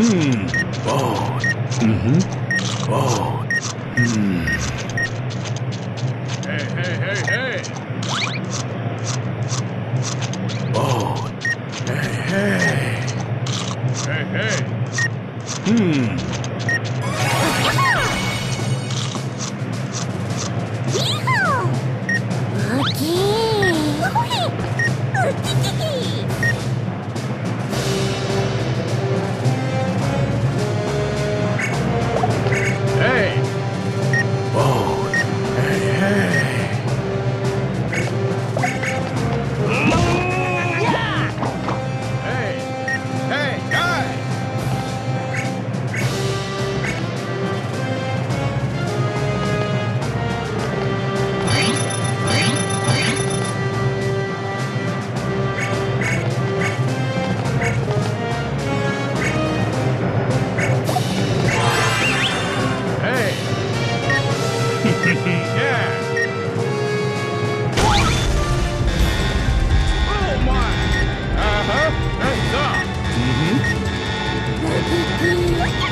Hmm. Oh. Mm-hmm. Oh. Hmm. Hmm. yeah. Oh my. Uh huh. Mm hmm.